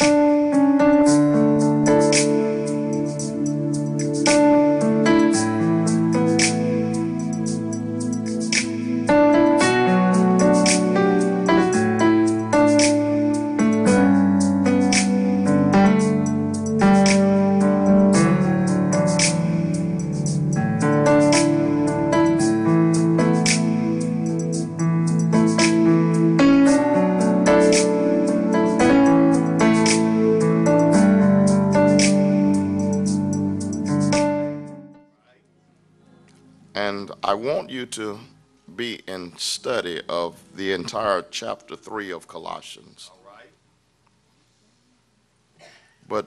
I want you to be in study of the entire chapter 3 of Colossians. But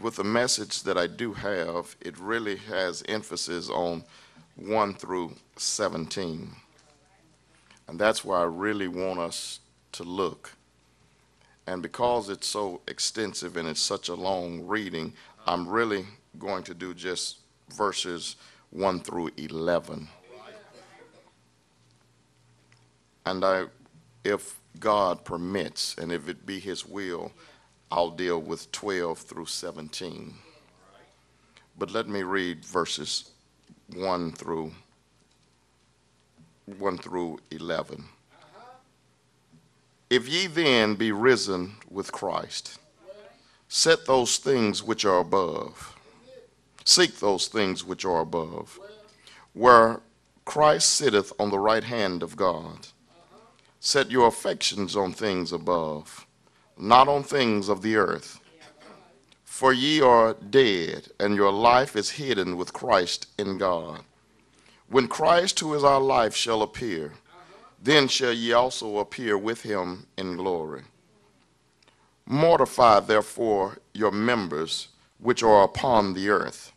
with the message that I do have, it really has emphasis on 1 through 17. And that's where I really want us to look. And because it's so extensive and it's such a long reading, I'm really going to do just verses 1 through 11. And I, if God permits, and if it be His will, I'll deal with 12 through 17. But let me read verses 1 through 1 through 11. If ye then be risen with Christ, set those things which are above Seek those things which are above, where Christ sitteth on the right hand of God. Set your affections on things above, not on things of the earth. For ye are dead, and your life is hidden with Christ in God. When Christ, who is our life, shall appear, then shall ye also appear with him in glory. Mortify therefore your members which are upon the earth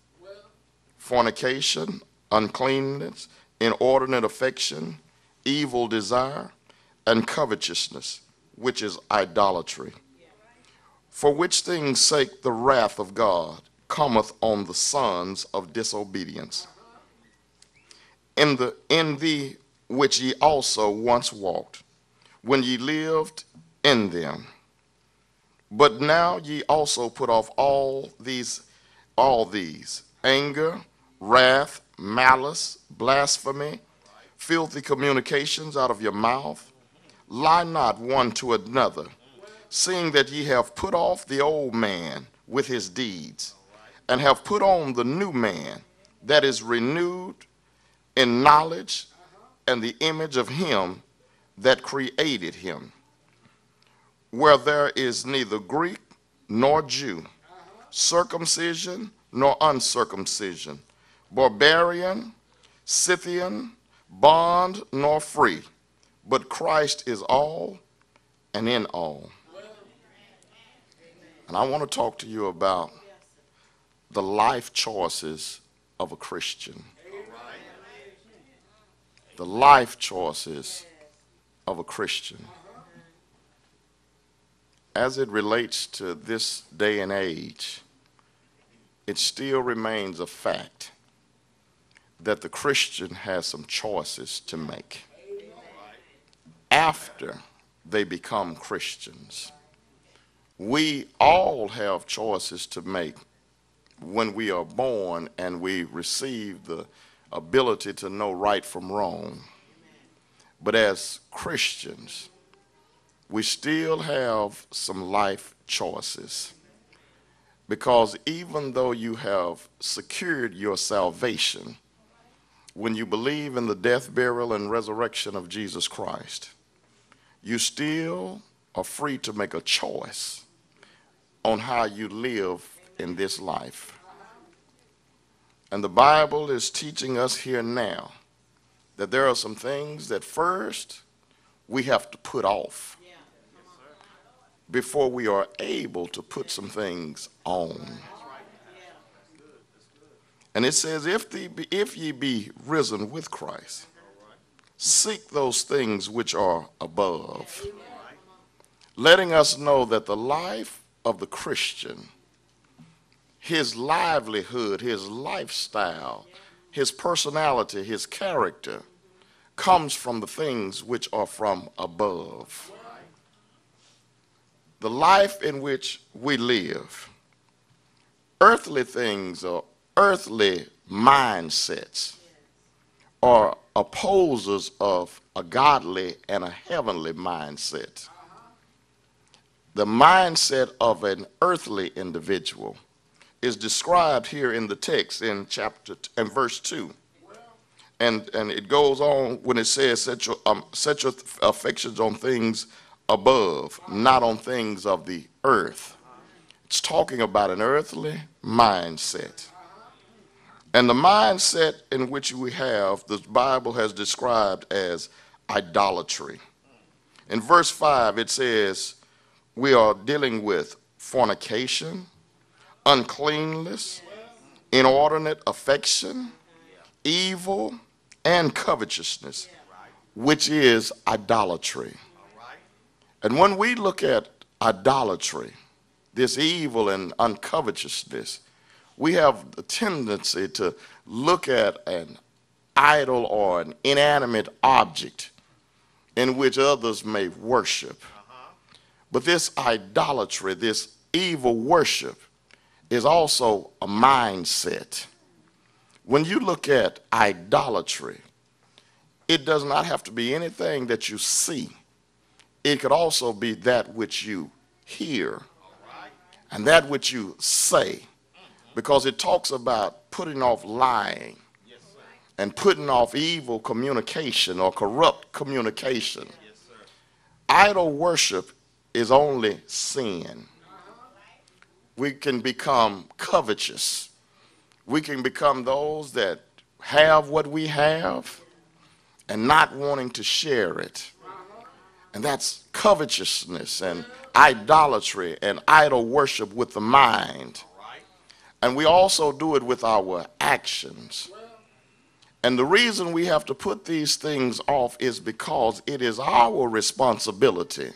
fornication, uncleanness, inordinate affection, evil desire, and covetousness, which is idolatry. For which things sake the wrath of God cometh on the sons of disobedience. In, the, in thee which ye also once walked, when ye lived in them. But now ye also put off all these, all these, anger, wrath, malice, blasphemy, filthy communications out of your mouth. Lie not one to another, seeing that ye have put off the old man with his deeds, and have put on the new man that is renewed in knowledge and the image of him that created him, where there is neither Greek nor Jew, circumcision nor uncircumcision barbarian, Scythian, bond nor free, but Christ is all and in all. And I want to talk to you about the life choices of a Christian. The life choices of a Christian. As it relates to this day and age, it still remains a fact that the Christian has some choices to make after they become Christians. We all have choices to make when we are born and we receive the ability to know right from wrong. But as Christians, we still have some life choices. Because even though you have secured your salvation, when you believe in the death, burial, and resurrection of Jesus Christ, you still are free to make a choice on how you live in this life. And the Bible is teaching us here now that there are some things that first we have to put off before we are able to put some things on. And it says, if, the, if ye be risen with Christ, seek those things which are above. Letting us know that the life of the Christian, his livelihood, his lifestyle, his personality, his character, comes from the things which are from above. the life in which we live, earthly things or earthly mindsets are opposers of a godly and a heavenly mindset. The mindset of an earthly individual is described here in the text in chapter in verse 2 and and it goes on when it says set your um, set your affections on things above not on things of the earth. It's talking about an earthly mindset and the mindset in which we have the bible has described as idolatry in verse 5 it says we are dealing with fornication uncleanness inordinate affection evil and covetousness, which is idolatry. And when we look at idolatry, this evil and uncovetousness, we have a tendency to look at an idol or an inanimate object in which others may worship. But this idolatry, this evil worship, is also a mindset. When you look at idolatry, it does not have to be anything that you see. It could also be that which you hear and that which you say because it talks about putting off lying and putting off evil communication or corrupt communication. Idol worship is only sin. We can become covetous we can become those that have what we have and not wanting to share it. And that's covetousness and idolatry and idol worship with the mind. And we also do it with our actions. And the reason we have to put these things off is because it is our responsibility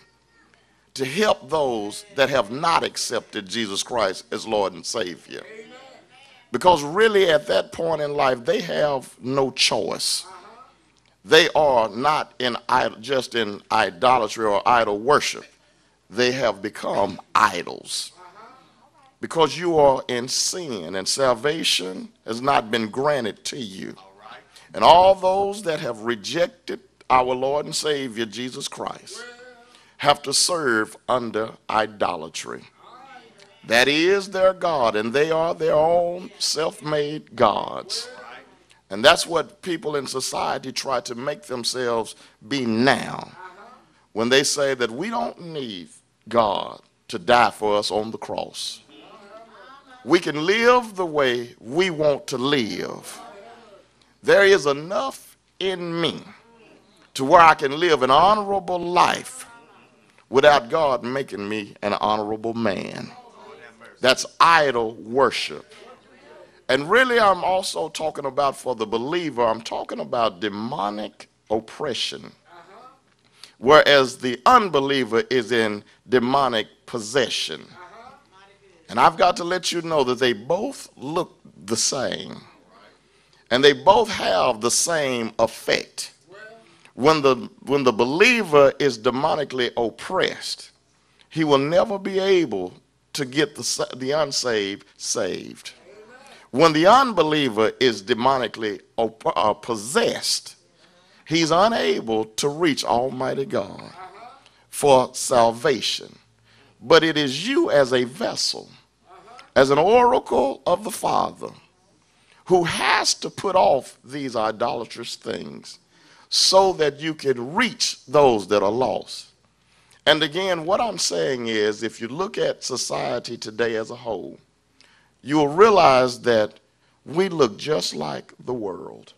to help those that have not accepted Jesus Christ as Lord and Savior. Because really, at that point in life, they have no choice. They are not in just in idolatry or idol worship. They have become idols. Because you are in sin and salvation has not been granted to you. And all those that have rejected our Lord and Savior Jesus Christ have to serve under idolatry. That is their God, and they are their own self made gods. And that's what people in society try to make themselves be now when they say that we don't need God to die for us on the cross. We can live the way we want to live. There is enough in me to where I can live an honorable life without God making me an honorable man. That's idol worship. And really, I'm also talking about for the believer, I'm talking about demonic oppression. Whereas the unbeliever is in demonic possession. And I've got to let you know that they both look the same. And they both have the same effect. When the, when the believer is demonically oppressed, he will never be able to get the, the unsaved saved. When the unbeliever is demonically uh, possessed, he's unable to reach Almighty God for salvation. But it is you as a vessel, as an oracle of the Father, who has to put off these idolatrous things so that you can reach those that are lost. And again, what I'm saying is if you look at society today as a whole, you will realize that we look just like the world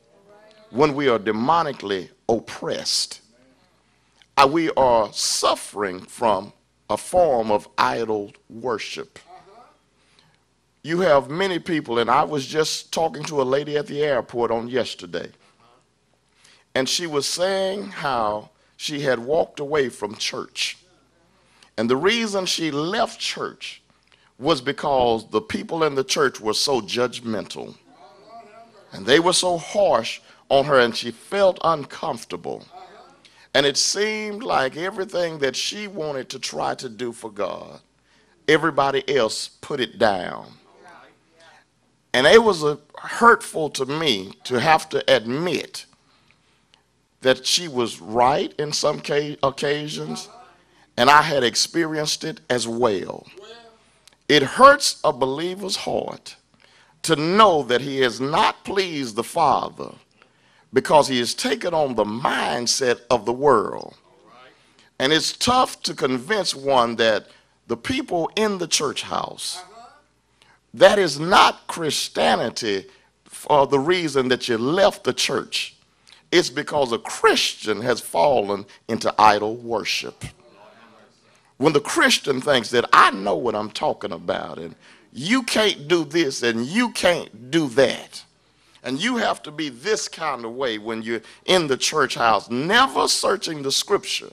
when we are demonically oppressed. Uh, we are suffering from a form of idol worship. You have many people, and I was just talking to a lady at the airport on yesterday, and she was saying how she had walked away from church. And the reason she left church was because the people in the church were so judgmental. And they were so harsh on her, and she felt uncomfortable. And it seemed like everything that she wanted to try to do for God, everybody else put it down. And it was a, hurtful to me to have to admit that she was right in some occasions, and I had experienced it as well. It hurts a believer's heart to know that he has not pleased the Father because he has taken on the mindset of the world. And it's tough to convince one that the people in the church house, that is not Christianity for the reason that you left the church. It's because a Christian has fallen into idol worship. When the Christian thinks that I know what I'm talking about and you can't do this and you can't do that. And you have to be this kind of way when you're in the church house, never searching the scripture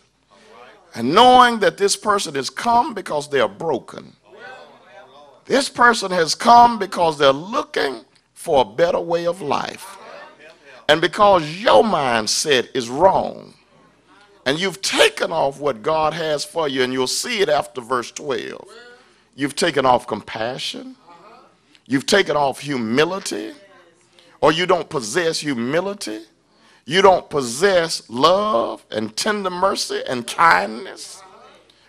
and knowing that this person has come because they are broken. This person has come because they're looking for a better way of life. And because your mindset is wrong, and you've taken off what God has for you, and you'll see it after verse 12. You've taken off compassion, you've taken off humility, or you don't possess humility, you don't possess love and tender mercy and kindness,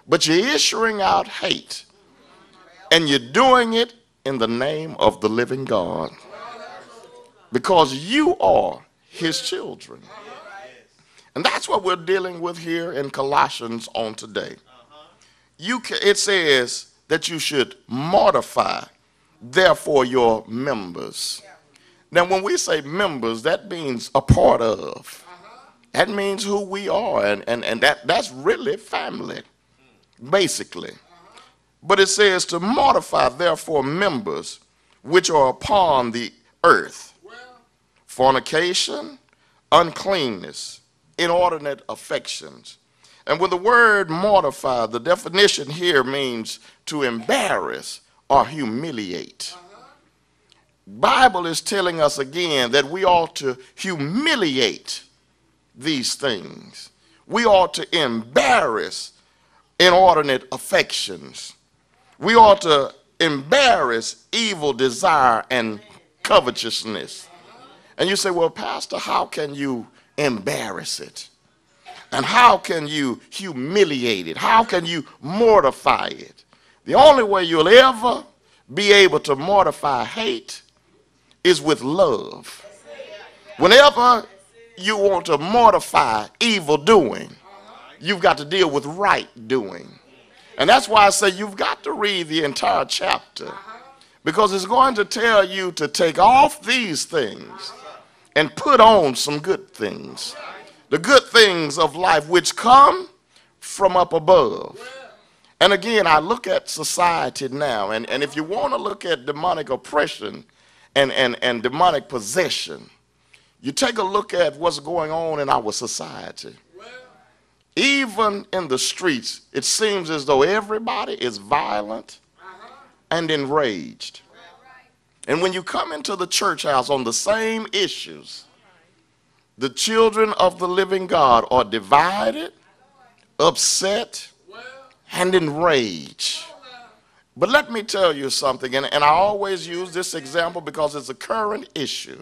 but you're issuing out hate, and you're doing it in the name of the living God because you are his children. And that's what we're dealing with here in Colossians on today. You can, it says that you should mortify, therefore, your members. Now, when we say members, that means a part of. Uh-huh. That means who we are, and, and, and that, that's really family, basically. Uh-huh. But it says to mortify, therefore, members which are upon the earth fornication, uncleanness, inordinate affections. And when the word mortify, the definition here means to embarrass or humiliate. Uh-huh. Bible is telling us again that we ought to humiliate these things. We ought to embarrass inordinate affections. We ought to embarrass evil desire and covetousness. And you say, well, Pastor, how can you embarrass it? And how can you humiliate it? How can you mortify it? The only way you'll ever be able to mortify hate is with love. Whenever you want to mortify evil doing, you've got to deal with right doing. And that's why I say you've got to read the entire chapter because it's going to tell you to take off these things and put on some good things. The good things of life which come from up above. And again, I look at society now, and, and if you want to look at demonic oppression and, and, and demonic possession, you take a look at what's going on in our society. Even in the streets, it seems as though everybody is violent and enraged. And when you come into the church house on the same issues, the children of the living God are divided, upset, and enraged. But let me tell you something, and, and I always use this example because it's a current issue.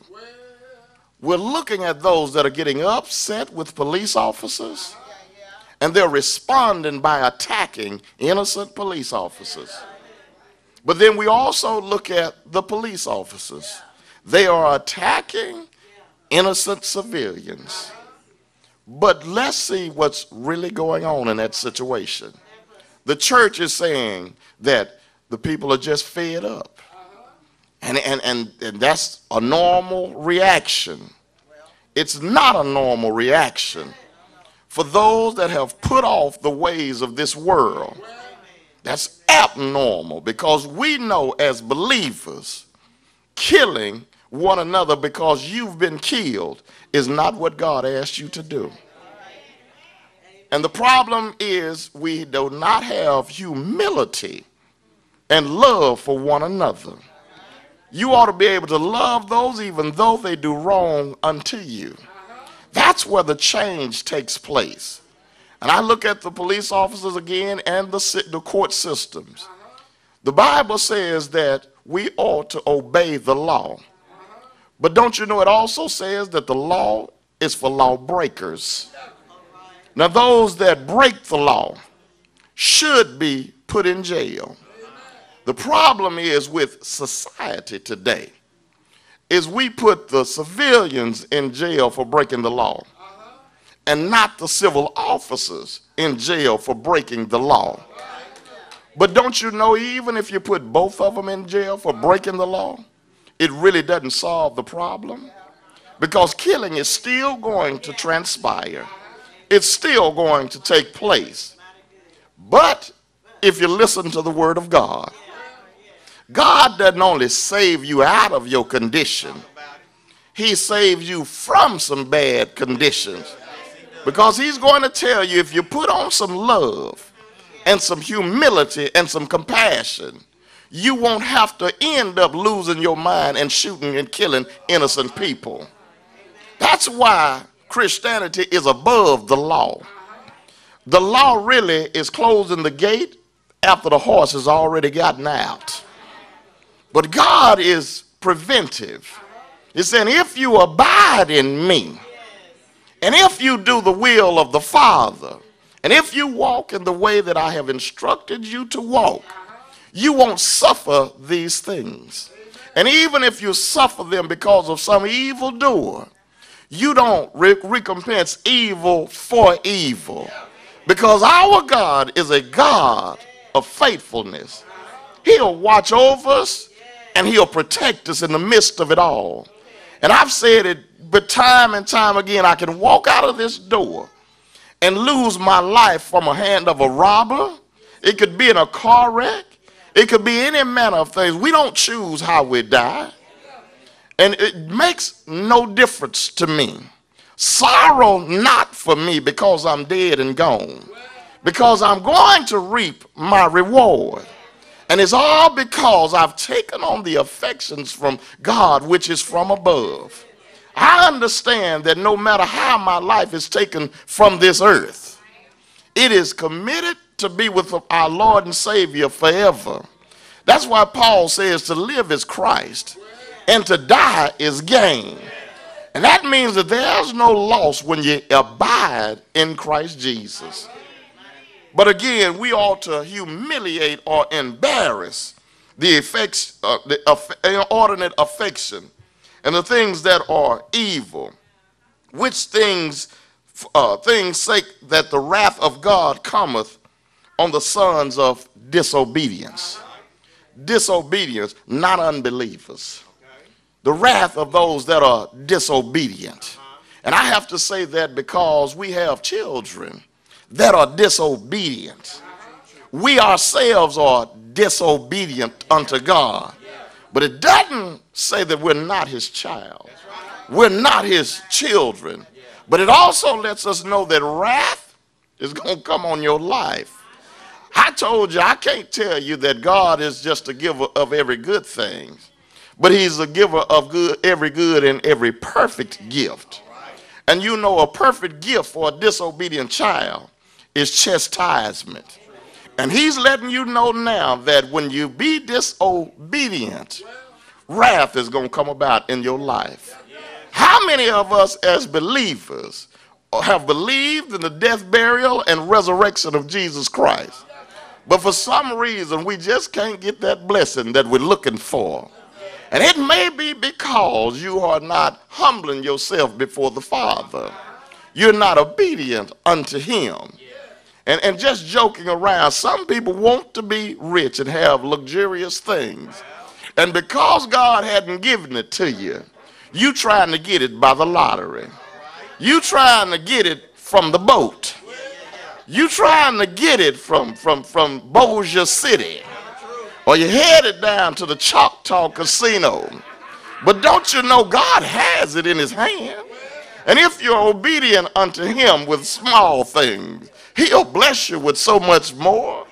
We're looking at those that are getting upset with police officers, and they're responding by attacking innocent police officers. But then we also look at the police officers. They are attacking innocent civilians. But let's see what's really going on in that situation. The church is saying that the people are just fed up. And, and, and, and that's a normal reaction. It's not a normal reaction for those that have put off the ways of this world that's abnormal because we know as believers, killing one another because you've been killed is not what God asked you to do. And the problem is we do not have humility and love for one another. You ought to be able to love those even though they do wrong unto you. That's where the change takes place. And I look at the police officers again and the, the court systems. The Bible says that we ought to obey the law. But don't you know it also says that the law is for lawbreakers. Now, those that break the law should be put in jail. The problem is with society today is we put the civilians in jail for breaking the law uh-huh. and not the civil officers in jail for breaking the law. But don't you know, even if you put both of them in jail for breaking the law, it really doesn't solve the problem because killing is still going to transpire. It's still going to take place. But if you listen to the word of God, God doesn't only save you out of your condition, He saves you from some bad conditions. Because He's going to tell you if you put on some love and some humility and some compassion, you won't have to end up losing your mind and shooting and killing innocent people. That's why Christianity is above the law. The law really is closing the gate after the horse has already gotten out. But God is preventive. He's saying, if you abide in me, and if you do the will of the Father, and if you walk in the way that I have instructed you to walk, you won't suffer these things. And even if you suffer them because of some evil doer, you don't re recompense evil for evil. Because our God is a God of faithfulness. He'll watch over us and he'll protect us in the midst of it all. And I've said it, but time and time again, I can walk out of this door and lose my life from a hand of a robber. It could be in a car wreck. It could be any manner of things. We don't choose how we die. And it makes no difference to me. Sorrow not for me because I'm dead and gone. Because I'm going to reap my reward. And it's all because I've taken on the affections from God, which is from above. I understand that no matter how my life is taken from this earth, it is committed to be with our Lord and Savior forever. That's why Paul says to live is Christ and to die is gain. And that means that there's no loss when you abide in Christ Jesus. But again, we ought to humiliate or embarrass the effects, uh, the inordinate affection and the things that are evil, which things, uh, things sake that the wrath of God cometh on the sons of disobedience. Disobedience, not unbelievers. The wrath of those that are disobedient. And I have to say that because we have children that are disobedient. We ourselves are disobedient unto God. But it doesn't say that we're not his child. We're not his children. But it also lets us know that wrath is going to come on your life. I told you, I can't tell you that God is just a giver of every good thing, but he's a giver of good, every good and every perfect gift. And you know a perfect gift for a disobedient child is chastisement. And he's letting you know now that when you be disobedient, wrath is going to come about in your life. How many of us as believers have believed in the death, burial, and resurrection of Jesus Christ? But for some reason, we just can't get that blessing that we're looking for. And it may be because you are not humbling yourself before the Father. You're not obedient unto Him and, and just joking around. Some people want to be rich and have luxurious things. And because God hadn't given it to you, you trying to get it by the lottery. You trying to get it from the boat. You trying to get it from, from, from Bossier City. Or you headed down to the Choctaw Casino. But don't you know God has it in his hand? And if you're obedient unto him with small things, He'll bless you with so much more.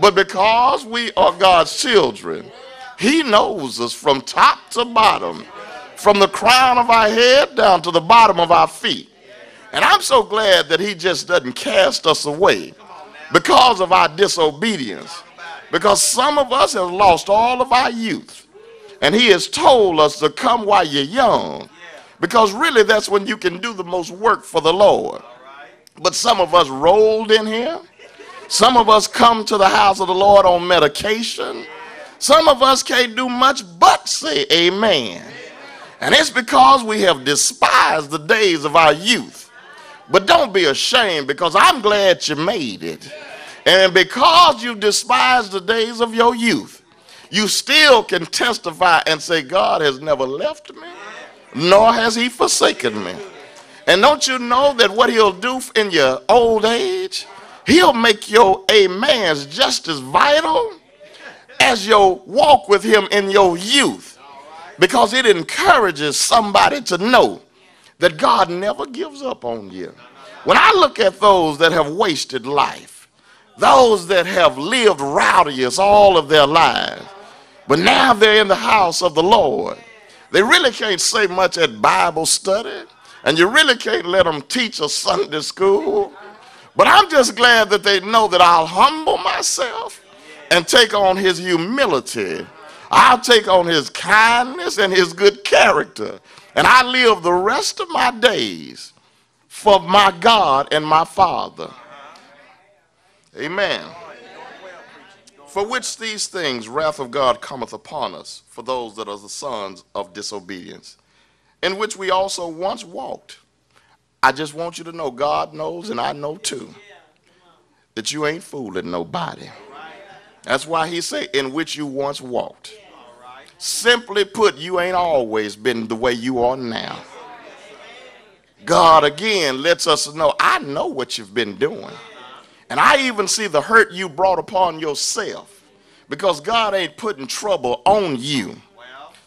But because we are God's children, He knows us from top to bottom, from the crown of our head down to the bottom of our feet. And I'm so glad that he just doesn't cast us away because of our disobedience. Because some of us have lost all of our youth. And he has told us to come while you're young. Because really that's when you can do the most work for the Lord. But some of us rolled in here. Some of us come to the house of the Lord on medication. Some of us can't do much but say amen. And it's because we have despised the days of our youth. But don't be ashamed because I'm glad you made it. And because you despise the days of your youth, you still can testify and say, God has never left me, nor has he forsaken me. And don't you know that what he'll do in your old age, he'll make your amens just as vital as your walk with him in your youth. Because it encourages somebody to know that God never gives up on you. When I look at those that have wasted life, those that have lived rowdiest all of their lives, but now they're in the house of the Lord. They really can't say much at Bible study, and you really can't let them teach a Sunday school. But I'm just glad that they know that I'll humble myself and take on his humility. I'll take on his kindness and his good character. And I live the rest of my days for my God and my Father. Amen. For which these things wrath of God cometh upon us, for those that are the sons of disobedience, in which we also once walked. I just want you to know, God knows, and I know too, that you ain't fooling nobody. That's why he say, in which you once walked. Simply put, you ain't always been the way you are now. God again lets us know, I know what you've been doing. And I even see the hurt you brought upon yourself because God ain't putting trouble on you.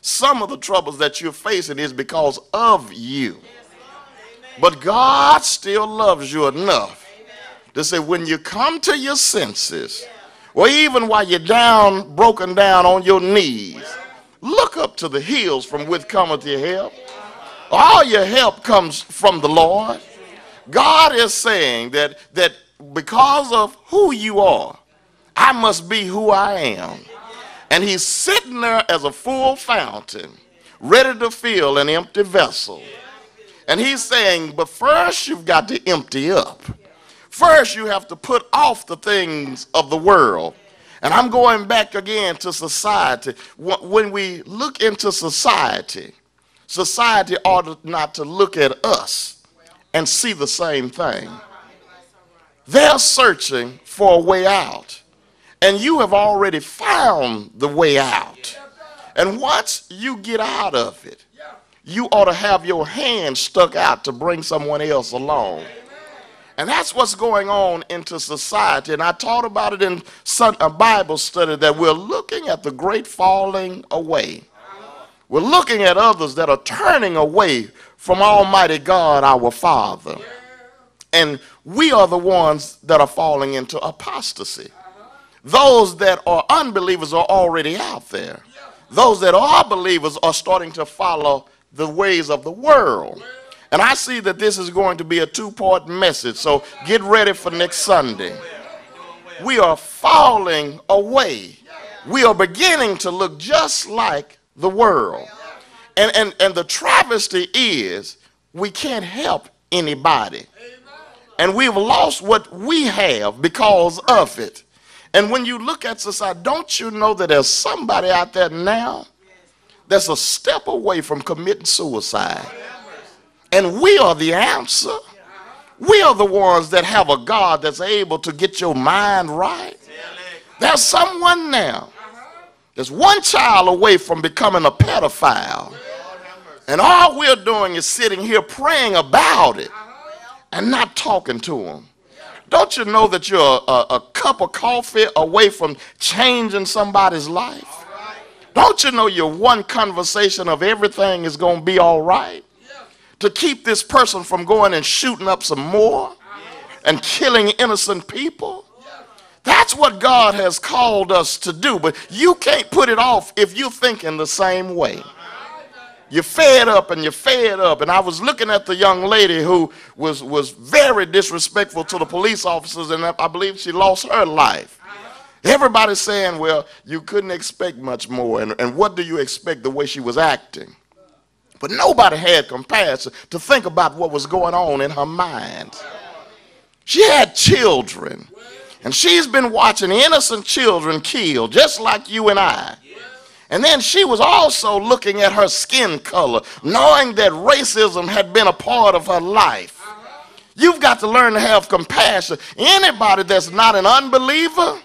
Some of the troubles that you're facing is because of you. But God still loves you enough to say, when you come to your senses, or even while you're down, broken down on your knees, look up to the hills from which cometh your help. All your help comes from the Lord. God is saying that, that because of who you are, I must be who I am. And he's sitting there as a full fountain, ready to fill an empty vessel. And he's saying, but first you've got to empty up. First you have to put off the things of the world. And I'm going back again to society. When we look into society, society ought not to look at us and see the same thing. They're searching for a way out. And you have already found the way out. And once you get out of it, you ought to have your hand stuck out to bring someone else along. And that's what's going on into society. And I taught about it in a Bible study that we're looking at the great falling away. We're looking at others that are turning away from Almighty God, our Father. And we are the ones that are falling into apostasy. Those that are unbelievers are already out there. Those that are believers are starting to follow the ways of the world. And I see that this is going to be a two part message. So get ready for next Sunday. We are falling away. We are beginning to look just like the world. And, and, and the travesty is we can't help anybody and we've lost what we have because of it. And when you look at society, don't you know that there's somebody out there now that's a step away from committing suicide? And we are the answer. We are the ones that have a God that's able to get your mind right. There's someone now. There's one child away from becoming a pedophile. And all we're doing is sitting here praying about it and not talking to them. Don't you know that you're a, a, cup of coffee away from changing somebody's life? Don't you know you're one conversation of everything is going to be all right? To keep this person from going and shooting up some more and killing innocent people? That's what God has called us to do, but you can't put it off if you're thinking the same way. You fed up and you're fed up. And I was looking at the young lady who was, was very disrespectful to the police officers, and I believe she lost her life. Everybody's saying, well, you couldn't expect much more. And, and what do you expect the way she was acting? But nobody had compassion to think about what was going on in her mind. She had children. And she's been watching innocent children killed, just like you and I. And then she was also looking at her skin color, knowing that racism had been a part of her life. You've got to learn to have compassion. Anybody that's not an unbeliever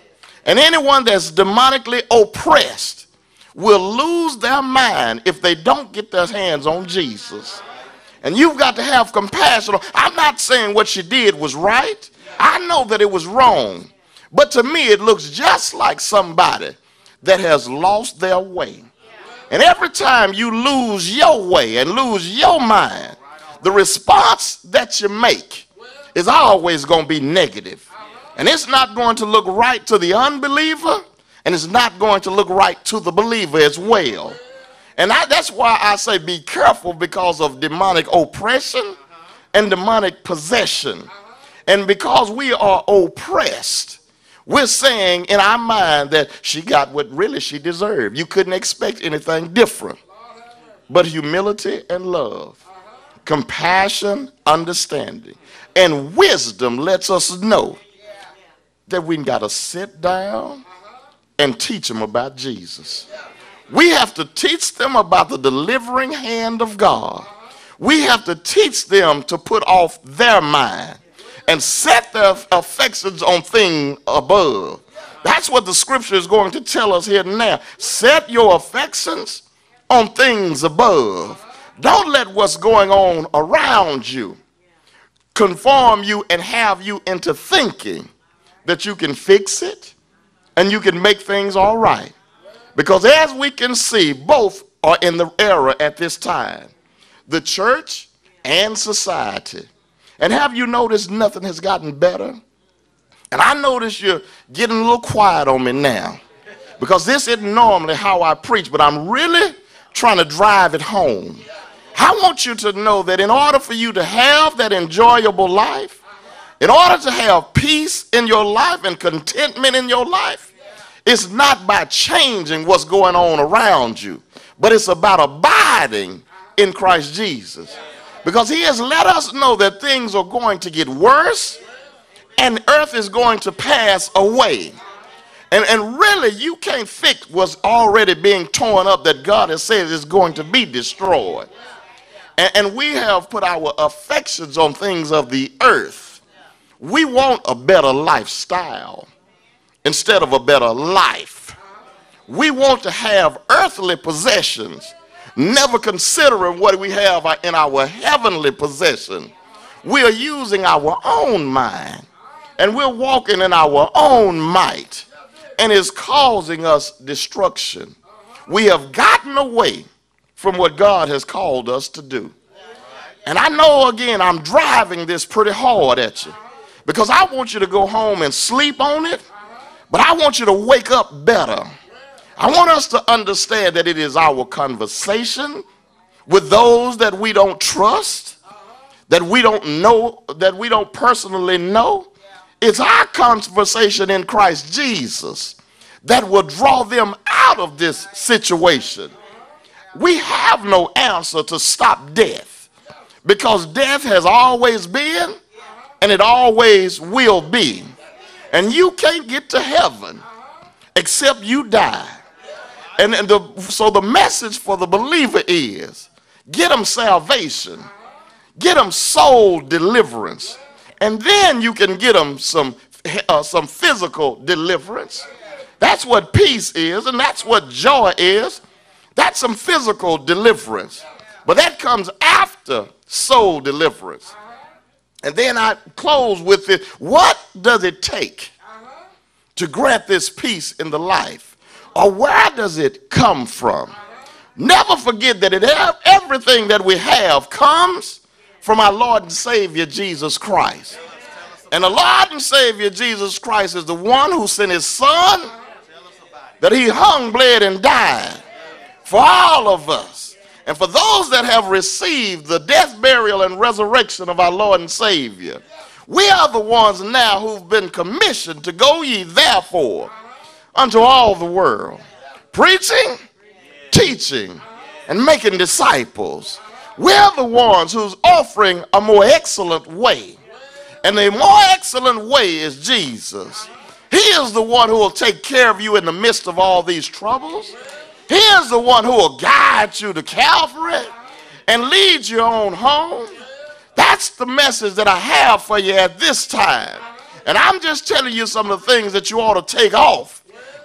and anyone that's demonically oppressed will lose their mind if they don't get their hands on Jesus. And you've got to have compassion. I'm not saying what she did was right. I know that it was wrong. But to me, it looks just like somebody that has lost their way. And every time you lose your way and lose your mind, the response that you make is always going to be negative. And it's not going to look right to the unbeliever, and it's not going to look right to the believer as well. And I, that's why I say be careful because of demonic oppression and demonic possession. And because we are oppressed, we're saying in our mind that she got what really she deserved. You couldn't expect anything different. But humility and love, compassion, understanding, and wisdom lets us know that we got to sit down and teach them about Jesus. We have to teach them about the delivering hand of God. We have to teach them to put off their mind and set their affections on things above. That's what the scripture is going to tell us here now. Set your affections on things above. Don't let what's going on around you conform you and have you into thinking that you can fix it and you can make things all right. Because as we can see, both are in the error at this time the church and society. And have you noticed nothing has gotten better? And I notice you're getting a little quiet on me now because this isn't normally how I preach, but I'm really trying to drive it home. I want you to know that in order for you to have that enjoyable life, in order to have peace in your life and contentment in your life, it's not by changing what's going on around you, but it's about abiding in Christ Jesus. Because he has let us know that things are going to get worse and earth is going to pass away. And, and really, you can't fix what's already being torn up that God has said is going to be destroyed. And, and we have put our affections on things of the earth. We want a better lifestyle instead of a better life. We want to have earthly possessions never considering what we have in our heavenly possession. We are using our own mind and we're walking in our own might and is causing us destruction. We have gotten away from what God has called us to do. And I know again, I'm driving this pretty hard at you because I want you to go home and sleep on it, but I want you to wake up better. I want us to understand that it is our conversation with those that we don't trust, that we don't know, that we don't personally know. It's our conversation in Christ Jesus that will draw them out of this situation. We have no answer to stop death because death has always been and it always will be. And you can't get to heaven except you die. And, and the, so the message for the believer is get them salvation, get them soul deliverance, and then you can get them some, uh, some physical deliverance. That's what peace is, and that's what joy is. That's some physical deliverance. But that comes after soul deliverance. And then I close with this. What does it take to grant this peace in the life? Or where does it come from? Never forget that it, everything that we have comes from our Lord and Savior Jesus Christ. And the Lord and Savior Jesus Christ is the one who sent his son that he hung, bled, and died for all of us. And for those that have received the death, burial, and resurrection of our Lord and Savior, we are the ones now who've been commissioned to go ye therefore unto all the world, preaching, teaching, and making disciples. We're the ones who's offering a more excellent way. And the more excellent way is Jesus. He is the one who will take care of you in the midst of all these troubles. He is the one who will guide you to Calvary and lead you on home. That's the message that I have for you at this time. And I'm just telling you some of the things that you ought to take off.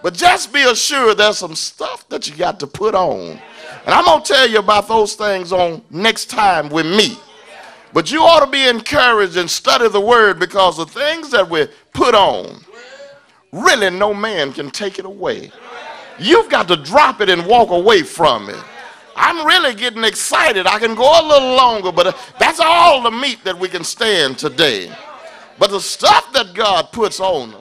But just be assured there's some stuff that you got to put on. And I'm going to tell you about those things on next time with me. But you ought to be encouraged and study the word because the things that we put on, really no man can take it away. You've got to drop it and walk away from it. I'm really getting excited. I can go a little longer, but uh, that's all the meat that we can stand today. But the stuff that God puts on us,